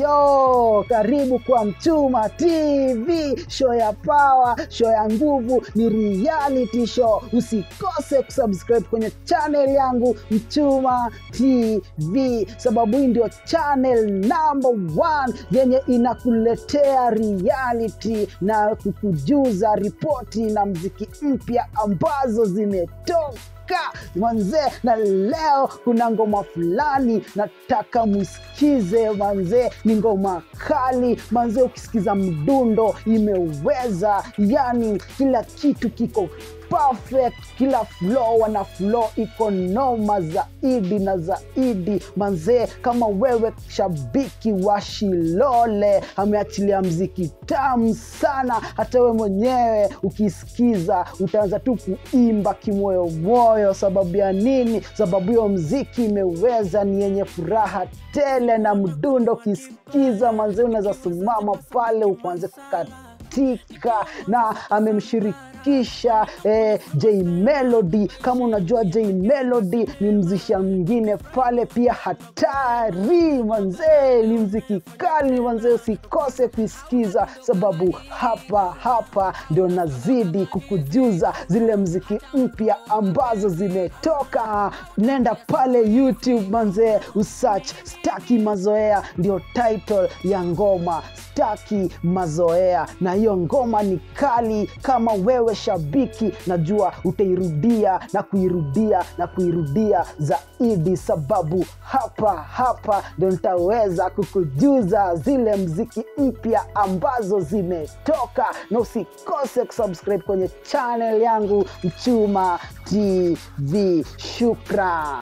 so karibu kwa mchuma tv show ya power show ya nguvu ni reality show. Usikose kusubscribe kwenye channel yangu mchuma tv sababu hii ndio channel number one yenye inakuletea reality na kukujuza ripoti na mziki mpya ambazo zimetoka manzee na leo kuna ngoma fulani. Nataka mwisikize manzee ni ngoma kali. Manzee ukisikiza mdundo imeweza. Yani kila kitu kiko perfect. Kila flow wana flow iko noma zaidi na zaidi. Manzee kama wewe shabiki wa shilole ameachilia mziki tamu sana. Hata we mwenyewe ukisikiza utaanza tu kuimba kimoyomoyo. Sababu ya nini? Sababu hiyo mziki imeweza ni yenye furaha tele na mdundo. Ukisikiza manzee unaweza simama pale ukuanze kukatika na amemshirikisha eh, J Melody. Kama unajua J Melody ni mzisha mwingine pale pia hatari manzee, ni mziki kali manzee, usikose kuisikiza sababu hapa hapa ndio nazidi kukujuza zile mziki mpya ambazo zimetoka. Nenda pale YouTube manzee, usearch staki mazoea, ndio title ya ngoma staki mazoea, na hiyo ngoma ni kali. Kama wewe shabiki, najua utairudia na kuirudia na kuirudia zaidi, sababu hapa hapa ndo nitaweza kukujuza zile mziki mpya ambazo zimetoka, na usikose kusubscribe kwenye channel yangu Mchuma TV. Shukran.